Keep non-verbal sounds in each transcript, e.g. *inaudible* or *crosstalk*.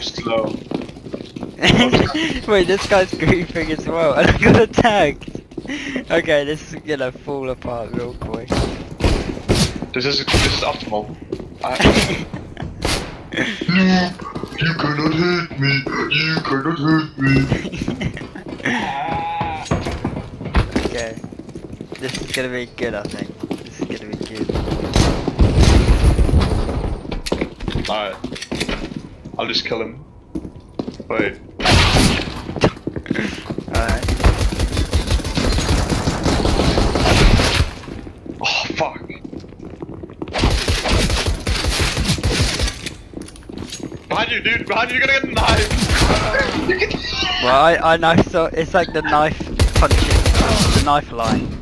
slow. *laughs* Wait, this guy's griefing as well, and *laughs* I got attacked. Okay, this is gonna fall apart real quick. This is this is optimal. I, you, *laughs* you cannot hurt me. You cannot hurt me. okay, this is gonna be good, I think. This is gonna be good. Alright. I'll just kill him. Wait. Alright. Oh fuck. Behind you, dude! Behind you, you're gonna get knife! Well, I I know, so it's like the knife punching, the knife line.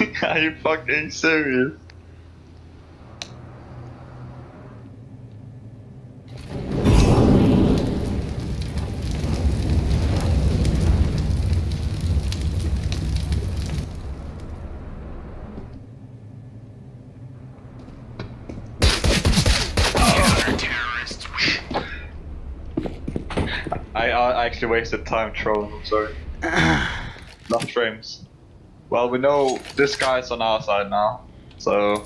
*laughs* Are you fucking serious? I, I actually wasted time trolling, I'm sorry. *clears throat* Not frames. Well, we know this guy's on our side now, so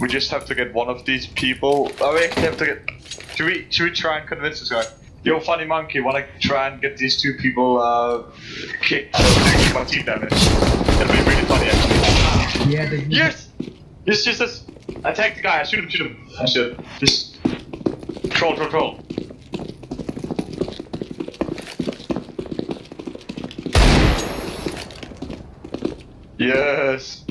we just have to get one of these people. Oh, we actually have to get. Should we? Should we try and convince this guy? Yo, funny monkey, wanna try and get these two people uh, kicked so they keep on team damage? That'd be really funny, actually. Yeah, the Yes! Yes, just this. Attack the guy. Shoot him. Shoot him. I should. Just troll, troll, troll. Yes.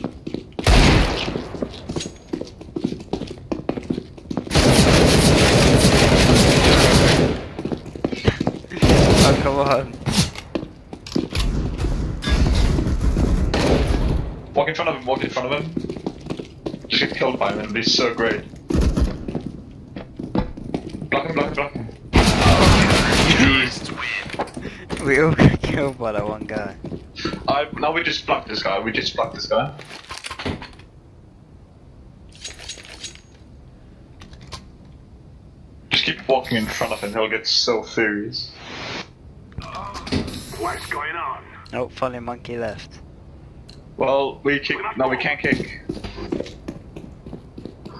Oh come on. Walk in front of him. Walk in front of him. Just get killed by him. It'd be so great. Block him. Block him. Block him. *laughs* We all got killed by that one guy. I, now we just block this guy. We just block this guy. Just keep walking in front of him. He'll get so furious. What's going on? Oh, funny monkey left. Well, we kick. No, we can't kick.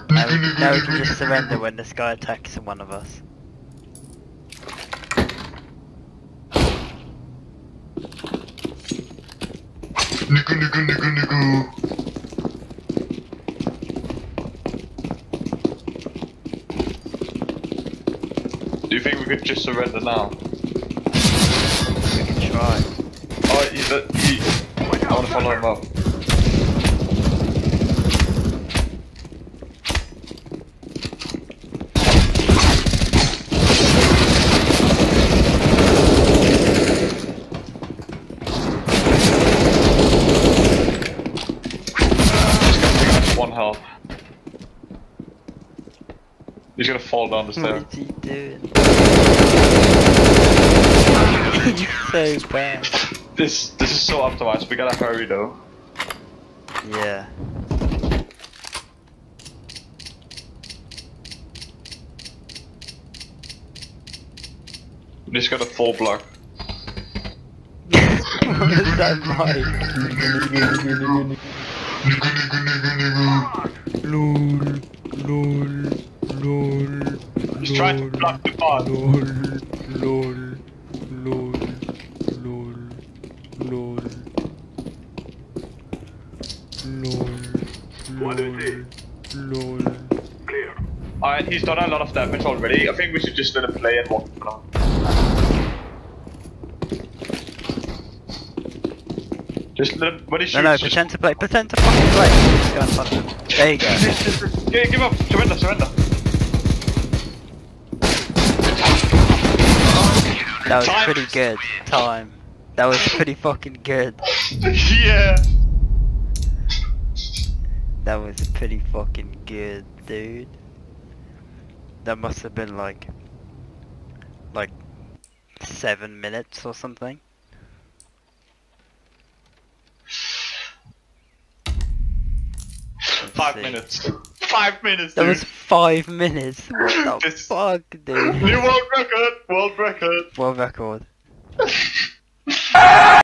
Now we, now we can just surrender when this guy attacks one of us. Nigga, nigga, nigga, nigga. Do you think we could just surrender now? We can try. Oh, he's a, he, I wanna follow him up. Just gonna take out. He's gonna fall down the stairs. What is he doing? He's *laughs* so bad. This this is so optimized. We gotta hurry though. Yeah. We just got a full block. what is that mic? Lol, lol, lol. He's trying to block the pod. Lol, lol, lol, lol, lol, lol, it? lol. Clear. Alright, he's done a lot of damage already. I think we should just let him play and walk in front of him. Just let him, when he shoots, No, no, pretend to play, pretend to fucking play. Just go and punch him. There you go. Just- just- just- yeah, give up, surrender, surrender. That was Time. pretty good. Time. That was pretty fucking good. yeah. That was pretty fucking good, dude. That must have been like, like, seven minutes or something. Five see. minutes. *laughs* Five minutes, That dude. was five minutes. *laughs* What the This- fuck, dude? New world record. World record. World record. *laughs*